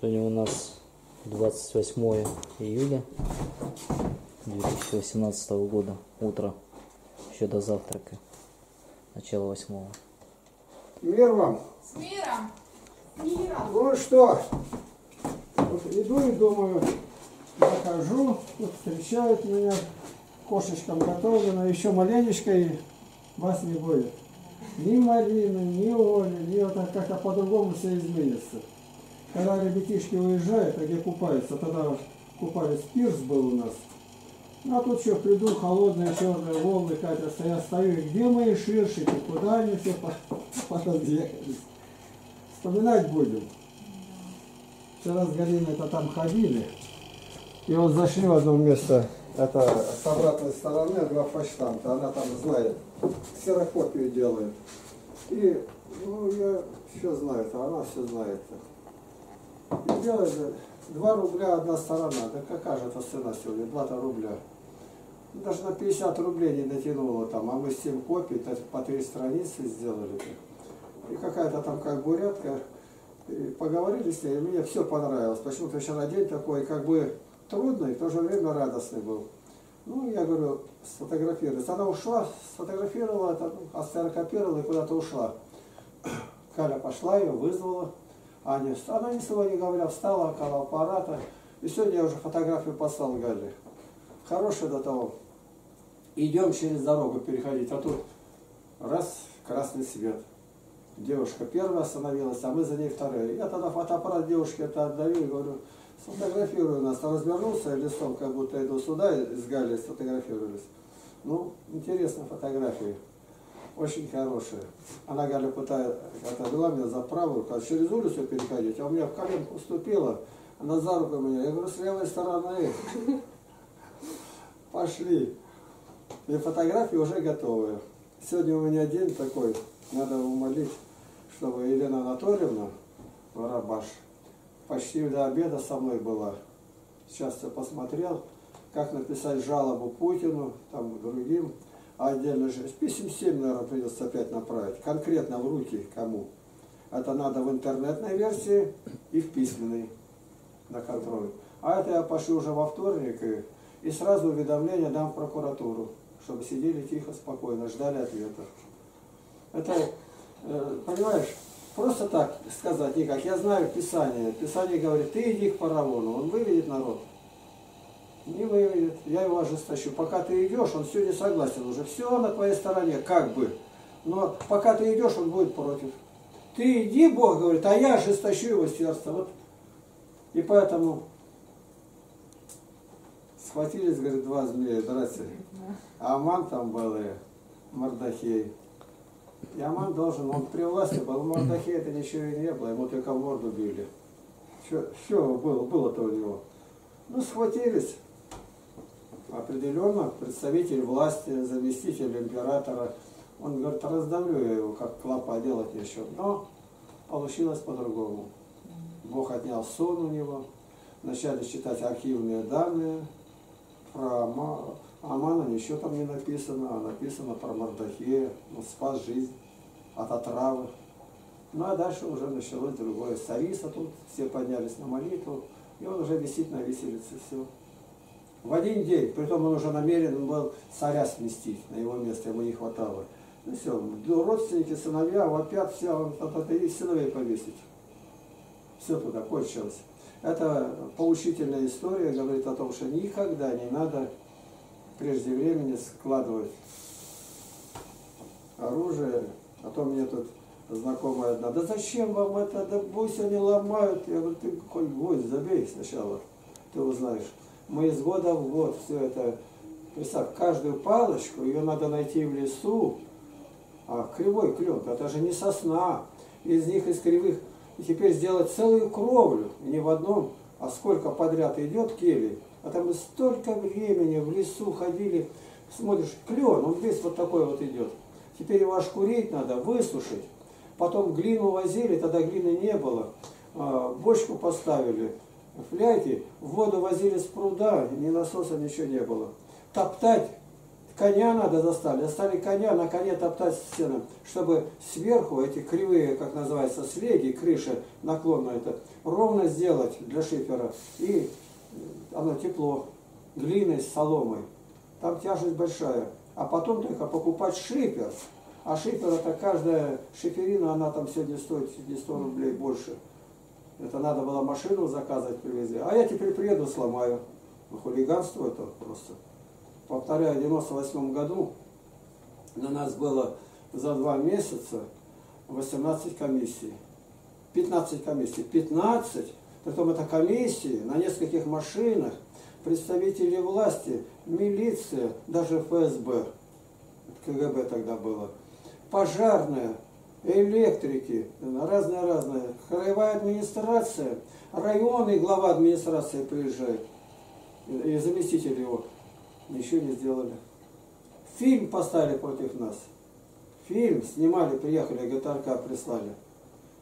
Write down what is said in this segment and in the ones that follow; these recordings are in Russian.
Сегодня у нас 28 июля 2018 года, утро, еще до завтрака, начало восьмого. Мир вам. С миром! Ну что, вот иду и думаю, захожу, тут встречают меня, кошечкам готовлено, еще маленечко и вас не будет. Ни Марины, ни Оли, ни вот как-то по-другому все изменится. Когда ребятишки уезжают, а где купаются, тогда купались пирс был у нас. А тут что, приду, холодные черные волны катятся, я стою, и где мои ширшики, куда они все по- подъехались. Вспоминать будем. Вчера с Галиной это там ходили, и вот зашли в одно место, это с обратной стороны главпочтамта, она там знает, ксерокопию делает. И, ну, я все знаю, а она все знает. И делает 2 рубля одна сторона. Да какая же это цена сегодня? 2 рубля. Ну, Даже на 50 рублей не дотянуло там, а мы 7 копий, по 3 страницы сделали. И какая-то там как бурятка. И поговорили с ней, и мне все понравилось. Почему-то вчера день такой, как бы трудный, в то же время радостный был. Ну, я говорю, сфотографировать. Она ушла, сфотографировала, это, ну, остерокопировала и куда-то ушла. Каля пошла, ее вызвала. Аня, она не говоря, встала около аппарата. И сегодня я уже фотографию послал Гале. Хорошая до того. Идем через дорогу переходить, а тут раз, красный свет. Девушка первая остановилась, а мы за ней вторая. Я тогда фотоаппарат девушке это отдаю и говорю, сфотографируй нас. Там развернулся лицом, как будто иду сюда, и с сфотографировались. Ну, интересная фотография. Очень хорошая. Она, Галя, пытается, это вела меня за правую, как через улицу переходить, а у меня в коленку уступила, она за руку меня. Я говорю, с левой стороны. Пошли. И фотографии уже готовые. Сегодня у меня день такой, надо умолить, чтобы Елена Анатольевна, Воробаш, почти до обеда со мной была. Сейчас я посмотрел, как написать жалобу Путину, там другим, а отдельно же. Писем 7, наверное, придется опять направить. Конкретно в руки кому. Это надо в интернетной версии и в письменной на контроль. А это я пошлю уже во вторник и, и сразу уведомление дам в прокуратуру, чтобы сидели тихо, спокойно, ждали ответа. Это, э, понимаешь, просто так сказать никак. Я знаю Писание. Писание говорит, ты иди к фараону, он выведет народ. Не выведет, я его ожесточу. Пока ты идешь, он все не согласен уже. Все на твоей стороне, как бы. Но пока ты идешь, он будет против. Ты иди, Бог говорит, а я ожесточу его сердце. Вот. И поэтому схватились, говорит, два змея, здрасте. Аман там был и Мордахей. И Аман должен, он при власти был, Мордахей это ничего и не было, ему только морду били. Все было, было-то у него. Ну, схватились. Определенно, представитель власти, заместитель императора, он говорит, раздавлю я его, как клапа делать еще. Но получилось по-другому. Бог отнял сон у него, начали читать архивные данные про Ама- Амана, ничего там не написано, а написано про Мардахея, он спас жизнь от отравы. Ну а дальше уже началось другое. Сариса тут, все поднялись на молитву, и он уже висит на виселице, все. В один день, притом он уже намерен был царя сместить на его место, ему не хватало. Ну все, родственники, сыновья вопят, все, он это и сыновей повесить. Все туда кончилось. Это поучительная история, говорит о том, что никогда не надо прежде времени складывать оружие. А то мне тут знакомая одна, да зачем вам это, да пусть они ломают. Я говорю, ты хоть гвоздь забей сначала, ты узнаешь. Мы из года в год все это, представь, каждую палочку, ее надо найти в лесу, а кривой клен, это же не сосна, из них, из кривых, и теперь сделать целую кровлю, не в одном, а сколько подряд идет кельи, а там мы столько времени в лесу ходили, смотришь, клен, он весь вот такой вот идет. Теперь его ошкурить надо, высушить, потом глину возили, тогда глины не было, А, бочку поставили, фляйки, воду возили с пруда, ни насоса, ничего не было. Топтать Коня надо достали. Достали коня, на коне топтать стену, чтобы сверху эти кривые, как называется, слеги, крыши наклонно это, ровно сделать для шифера. И оно тепло, глиной соломой. Там тяжесть большая. А потом только покупать шифер. А шифер это каждая шиферина, она там сегодня стоит не 100 рублей больше. Это надо было машину заказывать, привезли. А я теперь приеду, сломаю. Ну, хулиганство это просто повторяю, в 98 году на нас было за два месяца 18 комиссий. 15 комиссий. 15, притом это комиссии на нескольких машинах, представители власти, милиция, даже ФСБ, КГБ тогда было, пожарная, электрики, разные-разные, краевая администрация, районный глава администрации приезжает, и заместитель его ничего не сделали. Фильм поставили против нас. Фильм снимали, приехали, ГТРК прислали.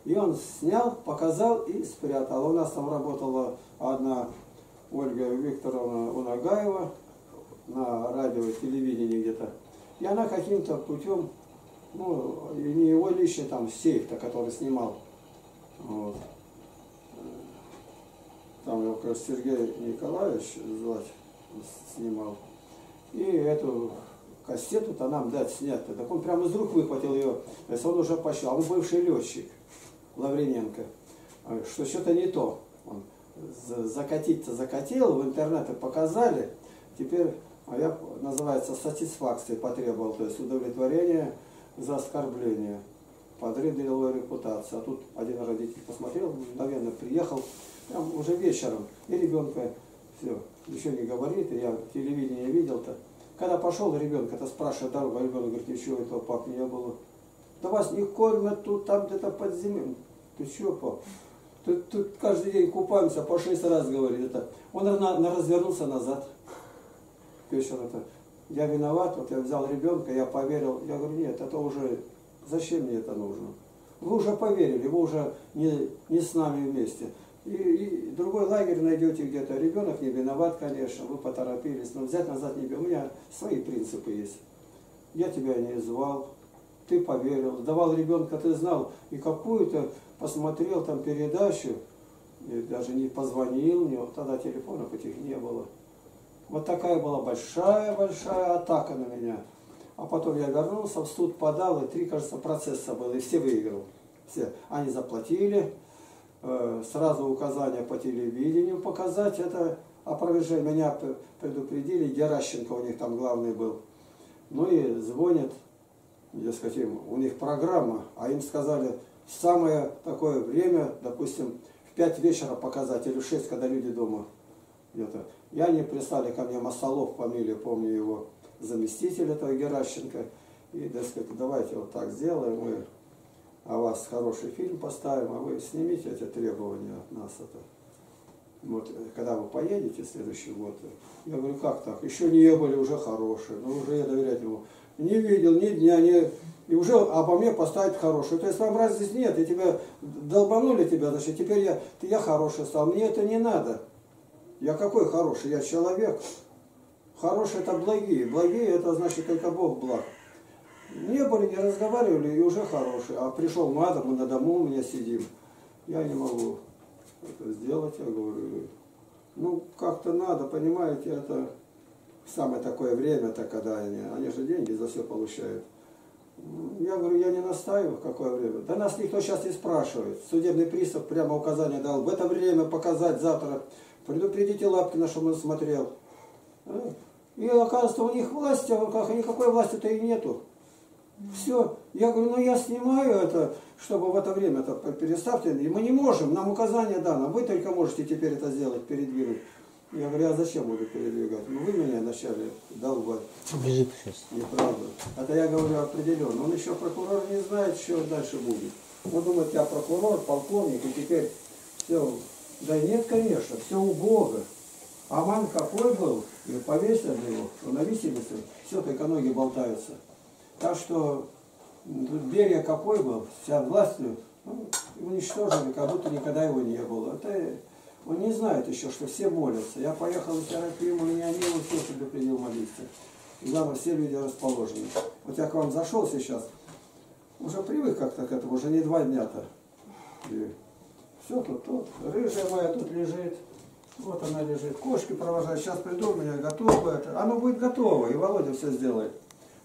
И он снял, показал и спрятал. У нас там работала одна Ольга Викторовна Унагаева на радио, телевидении где-то. И она каким-то путем, ну, не его лично там сейф-то, который снимал. Вот. Там его, кажется, Сергей Николаевич звать, снимал. И эту кассету-то нам дать снять. Так он прямо из рук выхватил ее. То есть он уже пошел. А он бывший летчик Лаврененко. Что что-то не то. Он закатить-то закатил, в интернете показали. Теперь, а я, называется, сатисфакции потребовал, то есть удовлетворение за оскорбление. Подрядила репутацию. А тут один родитель посмотрел, мгновенно приехал, прям уже вечером, и ребенка все, еще не говорит, и я телевидение видел-то. Когда пошел ребенка, то спрашивает дорогу, а ребенок говорит, ничего этого пап не было. Да вас не кормят тут, там где-то под землей. Ты что, пап? Тут, тут каждый день купаемся, по шесть раз говорит это. Он на, на развернулся назад. Вечер это. Я виноват, вот я взял ребенка, я поверил. Я говорю, нет, это уже, зачем мне это нужно? Вы уже поверили, вы уже не, не с нами вместе. И, и другой лагерь найдете где-то. Ребенок не виноват, конечно, вы поторопились, но взять назад не У меня свои принципы есть. Я тебя не звал, ты поверил, давал ребенка, ты знал, и какую-то посмотрел там передачу, даже не позвонил мне, тогда телефонов этих не было. Вот такая была большая-большая атака на меня. А потом я вернулся, в суд подал, и три, кажется, процесса было, и все выиграл. Все. Они заплатили, Э, сразу указания по телевидению показать, это опровержение. Меня предупредили, Геращенко у них там главный был. Ну и звонят, дескать, им, у них программа, а им сказали, самое такое время, допустим, в 5 вечера показать, или в 6, когда люди дома где-то. И они прислали ко мне Масолов, фамилию, помню его, заместитель этого Геращенко. И, так сказать, давайте вот так сделаем, мы о вас хороший фильм поставим, а вы снимите эти требования от нас. Это. Вот, когда вы поедете в следующий год, я говорю, как так? Еще не были, уже хорошие, но уже я доверять ему. Не видел ни дня, ни... И уже обо мне поставить хорошую. То есть вам разницы нет, и тебя долбанули тебя, значит, теперь я, я хороший стал. Мне это не надо. Я какой хороший? Я человек. Хорошие это благие. Благие это значит только Бог благ. Не были, не разговаривали, и уже хорошие. А пришел надо, мы на дому у меня сидим. Я не могу это сделать, я говорю. Ну, как-то надо, понимаете, это самое такое время-то, когда они, они же деньги за все получают. Я говорю, я не настаиваю, в какое время. Да нас никто сейчас не спрашивает. Судебный пристав прямо указание дал. В это время показать завтра. Предупредите Лапкина, чтобы он смотрел. И оказывается, у них власти, а никакой власти-то и нету. Все. Я говорю, ну я снимаю это, чтобы в это время это переставьте. И мы не можем, нам указание дано. Вы только можете теперь это сделать, передвинуть. Я говорю, а зачем буду передвигать? Ну вы меня вначале долбать. Неправда. Это я говорю определенно. Он еще прокурор не знает, что дальше будет. Он думает, я прокурор, полковник, и теперь все. Да нет, конечно, все у Бога. Аман какой был, и повесили его, на виселице, все только ноги болтаются. Так что Берия какой был, вся власть ну, уничтожили, как будто никогда его не было. Это он не знает еще, что все молятся. Я поехал в терапию, у меня было, все предупредил молиться. И главное, все люди расположены. Вот я к вам зашел сейчас, уже привык как-то к этому, уже не два дня-то. Все тут, тут, рыжая моя тут лежит. Вот она лежит. Кошки провожают. Сейчас приду, у меня готово это. Оно будет готово, и Володя все сделает.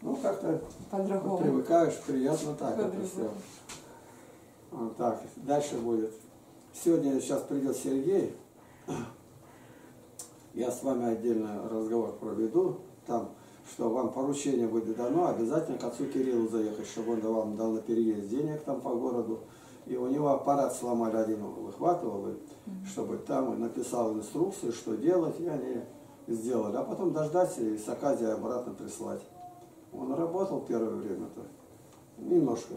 Ну, как-то вот привыкаешь, приятно так это все. Вот так, дальше будет. Сегодня сейчас придет Сергей. Я с вами отдельно разговор проведу. Там, что вам поручение будет дано, обязательно к отцу Кириллу заехать, чтобы он вам дал на переезд денег там по городу. И у него аппарат сломали один, выхватывал, и чтобы там написал инструкцию, что делать, и они сделали. А потом дождаться и с Аказией обратно прислать. Он работал первое время-то. Немножко.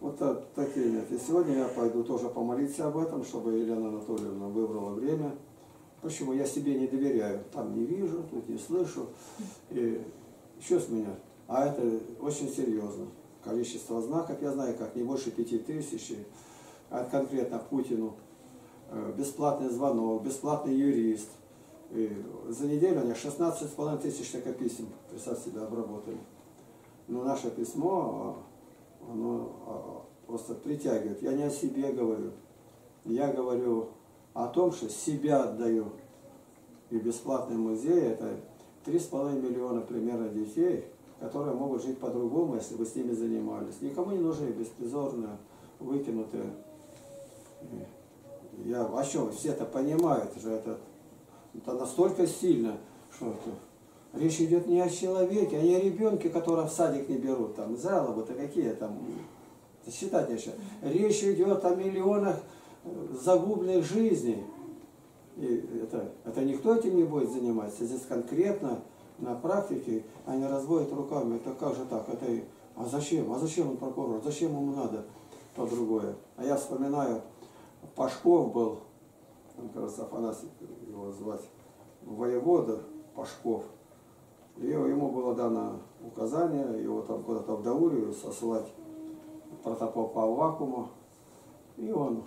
Вот так- такие нет. И сегодня я пойду тоже помолиться об этом, чтобы Елена Анатольевна выбрала время. Почему? Я себе не доверяю. Там не вижу, тут не слышу. И что с меня? А это очень серьезно. Количество знаков, я знаю, как не больше пяти тысяч. От конкретно Путину. Э, Бесплатный звонок, бесплатный юрист. И за неделю они 16,5 тысяч только писем, представь себе, обработали. Но наше письмо, оно а, просто притягивает. Я не о себе говорю. Я говорю о том, что себя отдаю. И бесплатный музей – это 3,5 миллиона примерно детей, которые могут жить по-другому, если бы с ними занимались. Никому не нужны беспризорные, выкинутые. Я, о чем? Все это понимают же, это, это настолько сильно, что это, речь идет не о человеке, а не о ребенке, которого в садик не берут, там, жалобы-то какие там, считать нечего. Речь идет о миллионах э, загубленных жизней. И это, это никто этим не будет заниматься. Здесь конкретно на практике они разводят руками. Это как же так? Это, а зачем? А зачем он прокурор? Зачем ему надо то другое? А я вспоминаю, Пашков был, он, кажется, Афанасий его звать, воевода Пашков. И ему было дано указание его там куда-то в Даурию сослать протопопа Аввакума. И он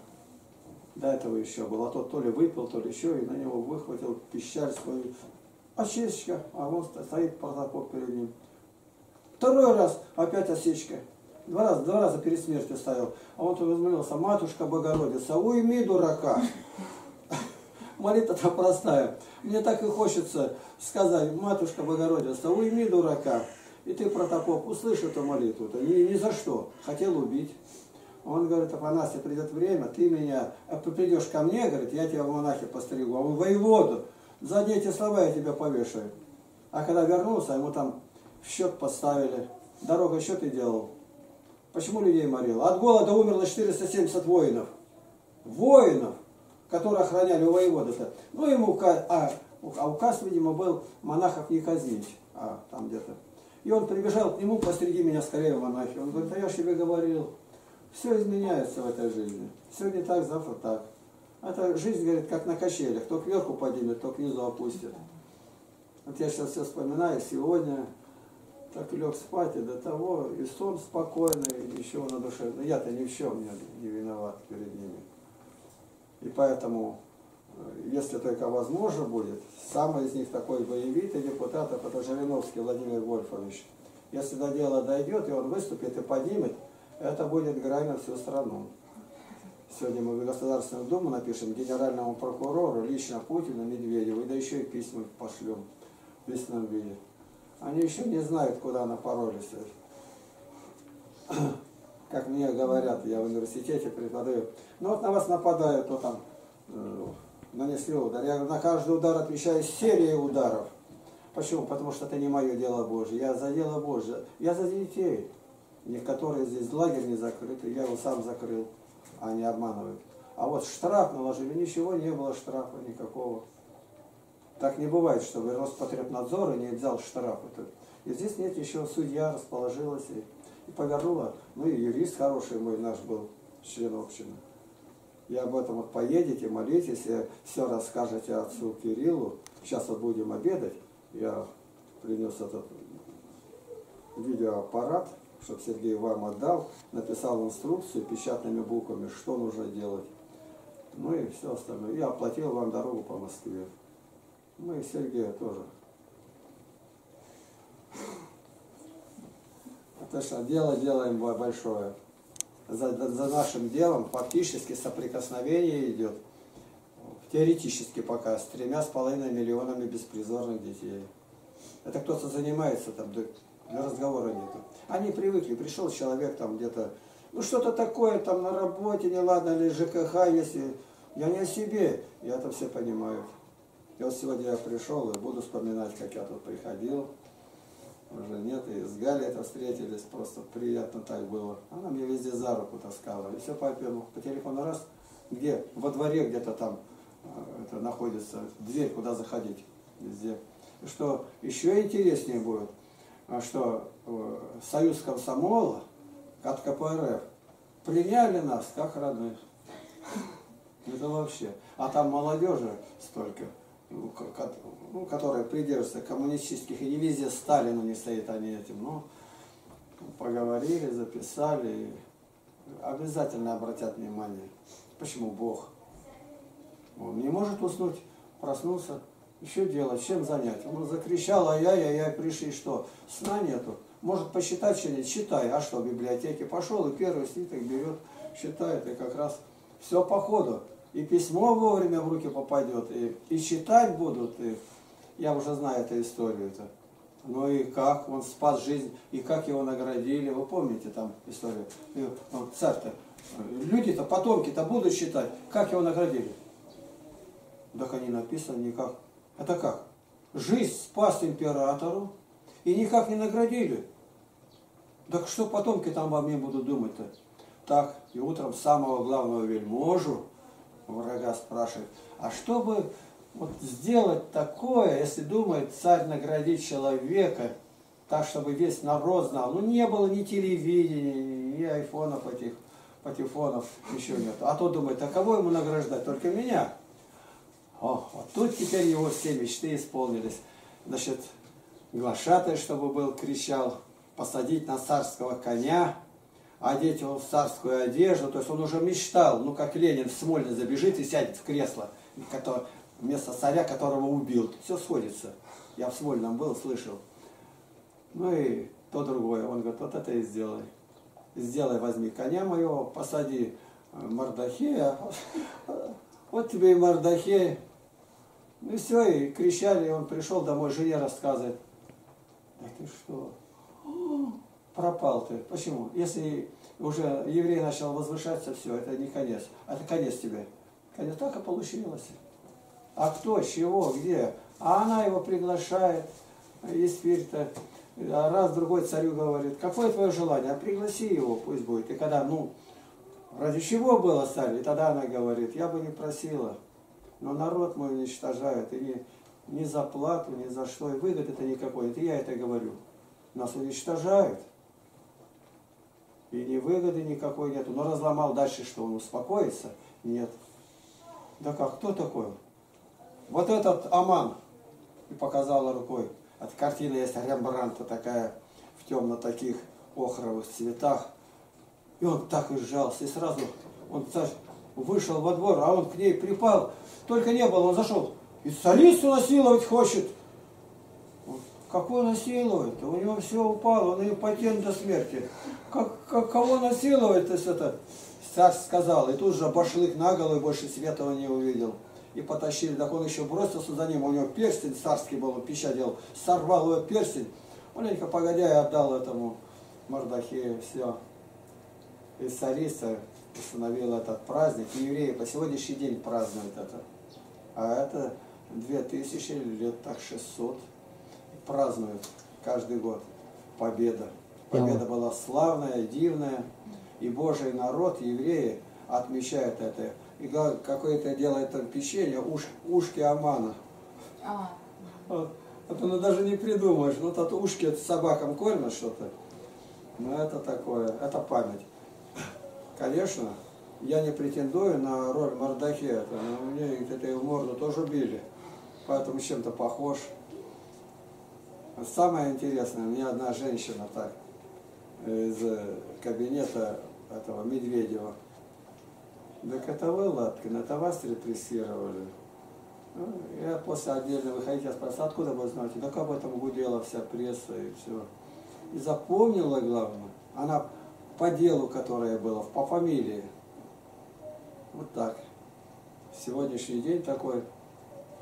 до этого еще был, а тот то ли выпил, то ли еще, и на него выхватил пищаль свою. Осечка, а он стоит протопоп перед ним. Второй раз опять осечка. Два раза, два раза перед смертью ставил. А он тут возмолился, матушка Богородица, уйми дурака. Молитва-то простая. Мне так и хочется сказать, матушка Богородица, уйми дурака. И ты, протопоп, услышь эту молитву-то. Ни, ни за что. Хотел убить. Он говорит, Афанасий, придет время, ты меня, а придешь ко мне, говорит, я тебя в монахи постригу, а он воеводу, за эти слова я тебя повешаю. А когда вернулся, ему там в счет поставили. Дорога что ты делал? Почему людей морил? От голода умерло 470 воинов. Воинов, которые охраняли у воевода-то. Ну, ему указ, а, а указ, видимо, был монахов не казнить. А, там где-то. И он прибежал к нему, постриги меня скорее монахи. Он говорит, а я же тебе говорил, все изменяется в этой жизни. Сегодня так, завтра так. Это жизнь, говорит, как на качелях. То кверху поднимет, то к опустит. Вот я сейчас все вспоминаю, сегодня так лег спать, и до того, и сон спокойный, и ничего на душе. Но я-то ни в чем не, не виноват перед ними. И поэтому, э, если только возможно будет, самый из них такой боевитый депутат, это Жириновский Владимир Вольфович. Если до дела дойдет, и он выступит и поднимет, это будет грань всю страну. Сегодня мы в Государственную Думу напишем генеральному прокурору, лично Путину, Медведеву, и да еще и письма пошлем в письменном виде. Они еще не знают, куда напоролись. Как мне говорят, я в университете преподаю. Ну вот на вас нападают, то там э, нанесли удар. Я на каждый удар отвечаю серией ударов. Почему? Потому что это не мое дело Божье. Я за дело Божье. Я за детей. Некоторые здесь лагерь не закрыты, я его сам закрыл, а они обманывают. А вот штраф наложили, ничего не было штрафа никакого. Так не бывает, чтобы Роспотребнадзор не взял штраф. И здесь нет, еще судья расположилась и, и повернула. Ну и юрист хороший мой наш был, член общины. И об этом вот поедете, молитесь, и все расскажете отцу Кириллу. Сейчас вот будем обедать. Я принес этот видеоаппарат, чтобы Сергей вам отдал, написал инструкцию печатными буквами, что нужно делать. Ну и все остальное. Я оплатил вам дорогу по Москве. Ну и Сергея тоже. то что дело делаем бо- большое. За, за- нашим делом фактически соприкосновение идет, теоретически пока, с тремя с половиной миллионами беспризорных детей. Это кто-то занимается там, разговора нету. Они привыкли, пришел человек там где-то, ну что-то такое там на работе, неладно, или ЖКХ, если... Я не о себе, я это все понимаю. И вот сегодня я пришел и буду вспоминать, как я тут приходил. Уже нет, и с Галей это встретились, просто приятно так было. Она мне везде за руку таскала. И все по, по телефону раз, где? Во дворе где-то там э, это находится, дверь, куда заходить, везде. Что еще интереснее будет, что э, Союз комсомола от КПРФ приняли нас как родных. Это вообще. А там молодежи столько, ну, ко- ко- ну, которая коммунистических, и не везде Сталину не стоит они этим. Ну, поговорили, записали. Обязательно обратят внимание. Почему Бог? Он не может уснуть, проснулся, еще делать, чем занять. Он закричал, ай-яй-яй, пришли, что? Сна нету. Может посчитать что-нибудь? Считай. А что, в библиотеке пошел и первый свиток берет, считает, и как раз все по ходу. И письмо вовремя в руки попадет, и, и читать будут, и я уже знаю эту историю-то. Ну и как он спас жизнь, и как его наградили. Вы помните там историю? И, ну, царь-то, люди-то, потомки-то будут считать, как его наградили. Так они написаны никак. Это как? Жизнь спас императору и никак не наградили. Так что потомки там обо мне будут думать-то? Так, и утром самого главного вельможу врага спрашивает, а что бы вот сделать такое, если думает царь наградить человека, так, чтобы весь народ знал. Ну, не было ни телевидения, ни айфонов этих, патефонов, еще нет. А то думает, а кого ему награждать? Только меня. О, вот тут теперь его все мечты исполнились. Значит, глашатай, чтобы был, кричал, посадить на царского коня, одеть его в царскую одежду. То есть он уже мечтал, ну как Ленин в Смольный забежит и сядет в кресло, которое- вместо царя, которого убил. Все сходится. Я в Смольном был, слышал. Ну и то другое. Он говорит, вот это и сделай. Сделай, возьми коня моего, посади э, Мордахея. Вот тебе и Мордахей. Ну и все, и кричали, и он пришел домой, жене рассказывает. Да ты что? Пропал ты. Почему? Если уже еврей начал возвышаться, все, это не конец. Это конец тебе. Конец так и получилось. А кто, чего, где? А она его приглашает из спирта. А раз другой царю говорит, какое твое желание? Пригласи его, пусть будет. И когда, ну, ради чего было царь? И тогда она говорит, я бы не просила, но народ мой уничтожают. И ни за плату, ни за что. И выгоды-то никакой. Это я это говорю. Нас уничтожают. И ни выгоды никакой нету. Но разломал дальше, что он успокоится? Нет. Да как, кто такой? Вот этот Аман. И показала рукой. От картины есть Рембранта такая в темно таких охровых цветах. И он так и сжался. И сразу он вышел во двор, а он к ней припал. Только не было, он зашел. И царицу насиловать хочет. Он, Какое насиловать? У него все упало, он импотент до смерти. Как, как, кого насиловать? То есть это царь сказал. И тут же башлык на голову, больше света он не увидел. И потащили, так он еще бросился за ним, у него перстень царский был, он пища делал, сорвал его перстень, маленько погодя и отдал этому Мордахею, все. И царица установила этот праздник, и евреи по сегодняшний день празднуют это. А это 2000 лет, так 600 празднуют каждый год победа. Победа была славная, дивная, и Божий народ, евреи, отмечают это. И какое-то делает там печенье, уш, ушки Амана. А, Вот. Это ну даже не придумаешь. Ну, тут ушки это собакам кормят что-то. Ну, это такое, это память. Конечно, я не претендую на роль Мордахея, но мне это и в морду тоже били. Поэтому чем-то похож. Самое интересное, мне одна женщина так из э, кабинета этого Медведева. Так это вы, Лапкин, это вас репрессировали. Ну, я после отдельно выходить, я спрашиваю, откуда вы знаете? Так об этом гудела вся пресса и все. И запомнила, главное, она по делу, которое было, по фамилии. Вот так. Сегодняшний день такой.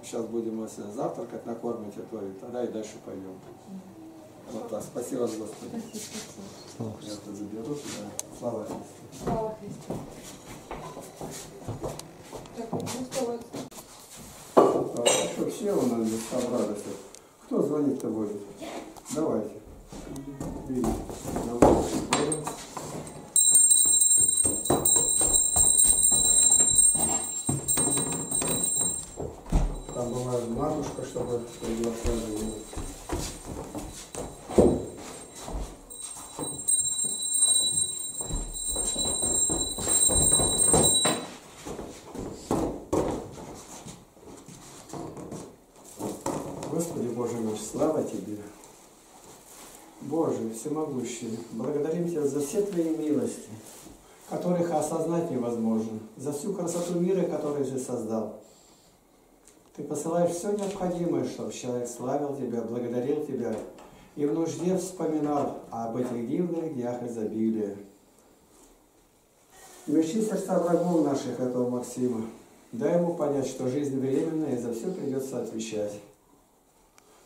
Сейчас будем если завтракать, накормите, то и тогда и дальше пойдем. Вот так. Спасибо, Господи. Слава Я это заберу сюда. Слава Христу. Слава Христу. Так, ну все у нас здесь собрались. Кто звонить-то будет? Давайте. Давайте. Была матушка, чтобы приглашали. Господи Боже наш, слава Тебе. Боже, всемогущий, благодарим Тебя за все Твои милости, которых осознать невозможно, за всю красоту мира, который Ты создал. Ты посылаешь все необходимое, чтобы человек славил Тебя, благодарил Тебя и в нужде вспоминал об этих дивных днях изобилия. Мещи сердца врагов наших этого Максима. Дай ему понять, что жизнь временная, и за все придется отвечать.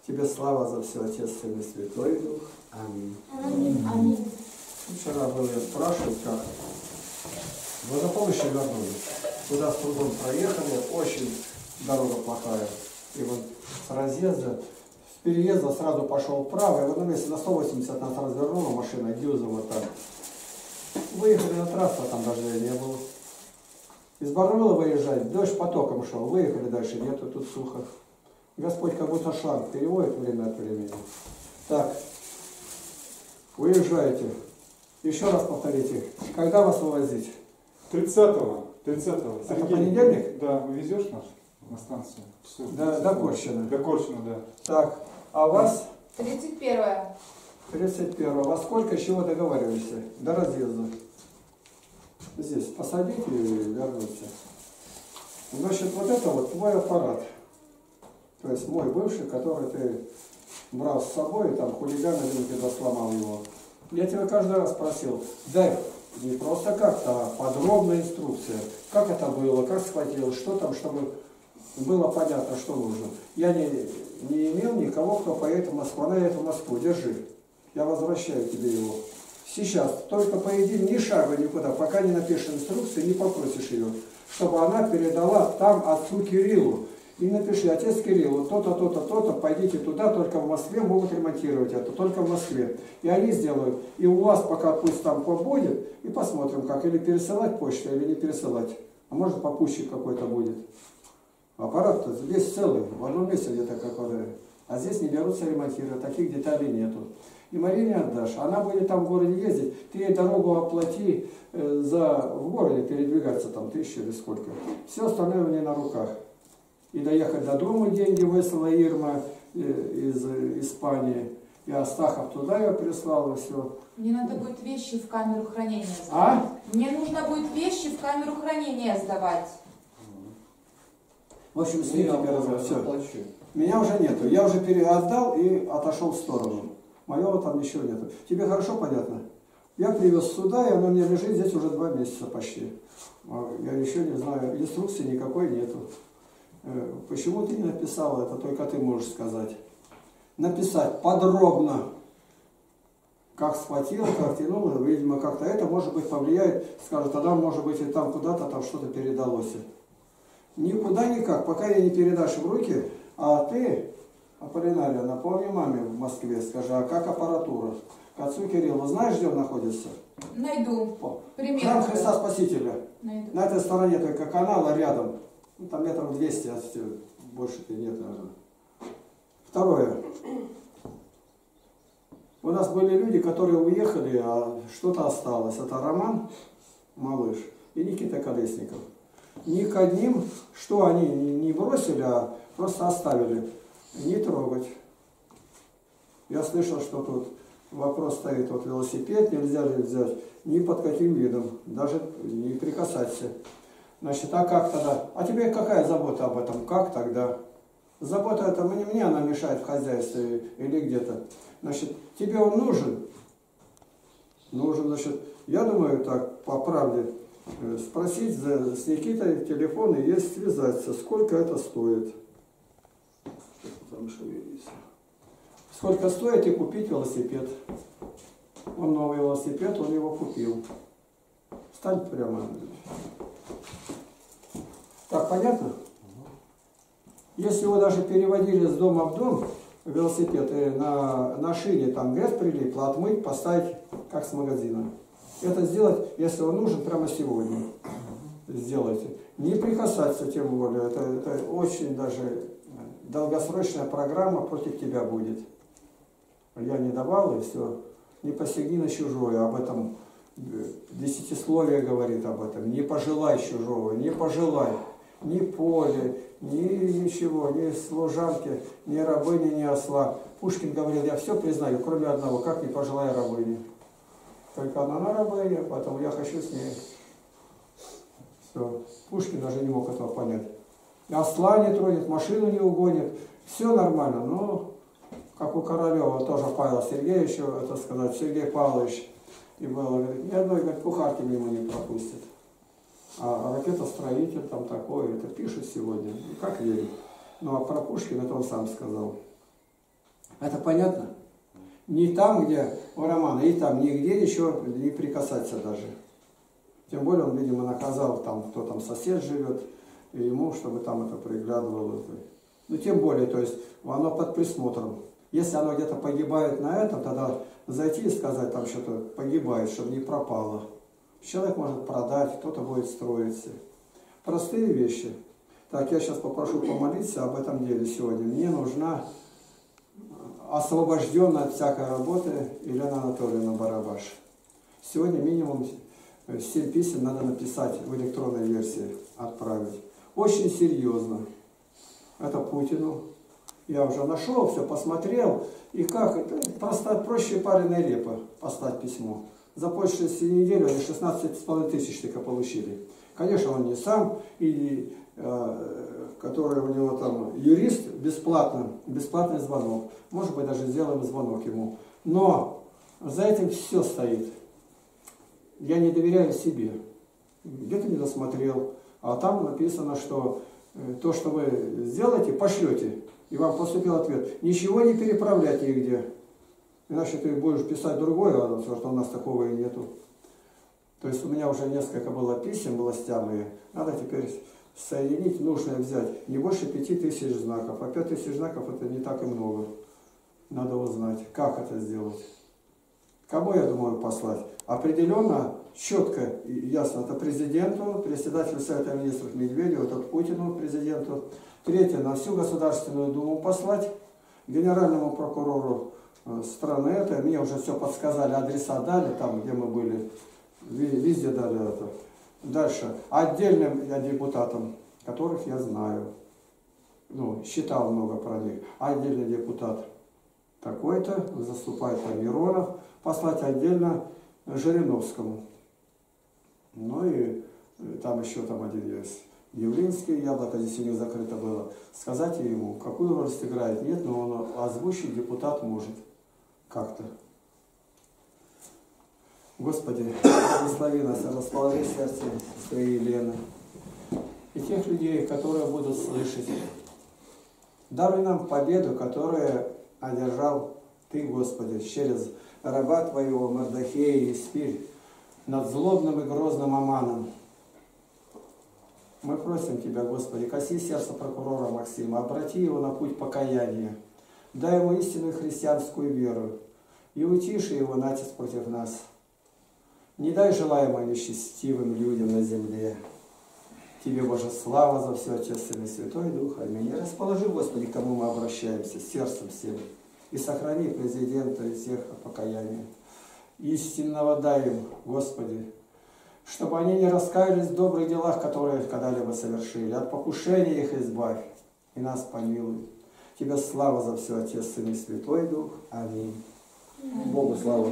Тебе слава за все, Отец, Сын и Святой Дух. Аминь. Аминь. Аминь. Вчера был я спрашивал, как водополище вернулись. Туда с трудом проехали, очень дорога плохая. И вот с разъезда, с переезда сразу пошел вправо, и в одном месте на 180 нас развернула машина, дюза вот так. Выехали на трассу, а там дождя не было. Из Барнаула выезжать, дождь потоком шел, выехали дальше, нету, тут сухо. Господь как будто шланг переводит время от времени. Так, уезжаете. Еще раз повторите. Когда вас вывозить? 30-го. 30-го. Это понедельник? Да, вывезешь нас на станцию? Всё. До, до Корщина. До Корщина, да. Так, а вас 31 31 Во сколько, чего договариваешься? До разъезда. Здесь посадите и вернуться. Значит, вот это вот твой аппарат. То есть мой бывший, который ты брал с собой, и там хулиган один когда сломал его. Я тебя каждый раз просил, дай не просто как-то, а подробная инструкция. Как это было, как схватилось, что там, чтобы было понятно, что нужно. Я не, не имел никого, кто поедет в Москву. Она едет в Москву, держи. Я возвращаю тебе его. Сейчас, только поеди ни шага никуда, пока не напишешь инструкцию, не попросишь ее, чтобы она передала там отцу Кириллу. И напиши, отец Кирилл, вот то-то, то-то, то-то, пойдите туда, только в Москве могут ремонтировать это, только в Москве. И они сделают. И у вас пока пусть там побудет, и посмотрим как, или пересылать почту, или не пересылать. А может попутчик какой-то будет. Аппарат весь целый, в одном месте где-то какой-то. А здесь не берутся ремонтировать, таких деталей нету. И Марине отдашь, она будет там в городе ездить, ты ей дорогу оплати э, за в городе передвигаться там тысячу или сколько. Все остальное у нее на руках. И доехать до дома деньги выслала Ирма э, из Испании. И Астахов туда ее прислал, и все. Мне надо будет вещи в камеру хранения сдавать. А? Мне нужно будет вещи в камеру хранения сдавать. В общем, с ней тебе все. Меня уже нету. Я уже переотдал и отошел в сторону. Моего там ничего нету. Тебе хорошо понятно? Я привез сюда, и оно мне лежит здесь уже два месяца почти. А Я еще не знаю, инструкции никакой нету. Э, Почему ты не написал это, только ты можешь сказать. Написать подробно, как схватил, как тянул, видимо, как-то это, может быть, повлияет, скажет, тогда, может быть, и там куда-то там что-то передалось. Никуда никак, пока я не передашь в руки, а ты, Аполлинария, напомни маме в Москве, скажи, а как аппаратура? К отцу Кириллу, знаешь, где он находится? Найду. О, Примерно. Храм Христа Спасителя. Найду. На этой стороне только канал, а рядом. Ну, там метров 200 отсюда. Больше-то нет, наверное. Второе. У нас были люди, которые уехали, а что-то осталось. Это Роман Малыш и Никита Колесников. Ни одним, что они не бросили, а просто оставили. Не трогать. Я слышал, что тут вопрос стоит, вот велосипед нельзя ли взять, ни под каким видом, даже не прикасаться. Значит, а как тогда? А тебе какая забота об этом? Как тогда? Забота это мне, мне она мешает в хозяйстве или где-то. Значит, тебе он нужен? Нужен, значит, я думаю, так, по правде, спросить за, с Никитой телефон и есть связаться, сколько это стоит. Сколько стоит и купить велосипед. Он новый велосипед, он его купил. Встань прямо. Так, понятно? Если его даже переводили с дома в дом, велосипед, и на, на шине там грязь прилипла, отмыть, поставить, как с магазина. Это сделать, если он нужен, прямо сегодня. Сделайте. Не прикасаться тем более. Это, это очень даже долгосрочная программа против тебя будет. Я не давал, и все. Не посягни на чужое. Об этом э, десятисловие говорит об этом. Не пожелай чужого, не пожелай ни поле, ни ничего, ни служанки, ни рабыни, ни осла. Пушкин говорил, я все признаю, кроме одного, как не пожелая рабыни. Только она на рабыне, поэтому я хочу с ней. Все. Пушкин даже не мог этого понять. Осла не тронет, машину не угонит. Все нормально, но как у Королева, тоже Павел Сергеевич, это сказать, Сергей Павлович, и было, говорит, ни одной говорит, кухарки мимо не пропустит. А ракетостроитель там такое, это пишет сегодня. И как верить? Ну а про Пушкина это он сам сказал. Это понятно? Не там, где у Романа, и там, нигде еще не прикасаться даже. Тем более он, видимо, наказал там, кто там сосед живет, и ему, чтобы там это приглядывало. Ну, тем более, то есть, оно под присмотром. Если оно где-то погибает на этом, тогда зайти и сказать, там что-то погибает, чтобы не пропало. Человек может продать, кто-то будет строиться. Простые вещи. Так, я сейчас попрошу помолиться об этом деле сегодня. Мне нужна освобожденная от всякой работы Елена Анатольевна Барабаш. Сегодня минимум 7 писем надо написать в электронной версии, отправить. Очень серьезно. Это Путину. Я уже нашел, все посмотрел. И как? Это просто проще пареной репы послать письмо. За больше недели они 16,5 тысяч только получили. Конечно, он не сам, и э, который у него там юрист, бесплатно, бесплатный звонок. Может быть, даже сделаем звонок ему. Но за этим все стоит. Я не доверяю себе. Где-то не досмотрел. А там написано, что э, то, что вы сделаете, пошлете. И вам поступил ответ. Ничего не переправлять нигде. Иначе ты будешь писать другое, а потому что у нас такого и нету. То есть у меня уже несколько было писем властям, и надо теперь соединить, нужное взять. Не больше пяти тысяч знаков. А пять тысяч знаков это не так и много. Надо узнать, как это сделать. Кому, я думаю, послать? Определенно, четко и ясно, это президенту, председателю Совета Министров Медведеву, это Путину, президенту. Третье, на всю Государственную Думу послать, генеральному прокурору страны это, мне уже все подсказали, адреса дали, там, где мы были, везде дали это. Дальше, отдельным я депутатам, которых я знаю, ну, считал много про них, отдельный депутат такой-то, заступает там Миронов, послать отдельно Жириновскому. Ну и э, там еще там один есть. Явлинский, яблоко здесь у него закрыто было. Сказать ему, какую роль сыграет, нет, но он озвучить депутат может как-то. Господи, благослови нас, расположи сердце своей Елены и тех людей, которые будут слышать. Даруй нам победу, которую одержал Ты, Господи, через раба Твоего Мардахея и Спирь над злобным и грозным Аманом. Мы просим Тебя, Господи, коси сердце прокурора Максима, обрати его на путь покаяния, дай ему истинную христианскую веру, и утиши его натиск против нас. Не дай желаемое несчастивым людям на земле. Тебе, Боже, слава за все, и Святой Дух. Аминь. И расположи, Господи, к кому мы обращаемся, сердцем всем. И сохрани президента и всех покаяния. Истинного дай им, Господи, чтобы они не раскаялись в добрых делах, которые когда-либо совершили. От покушения их избавь и нас помилуй. Тебе слава за все, Отец, Сын и Святой Дух. Аминь. Богу слава.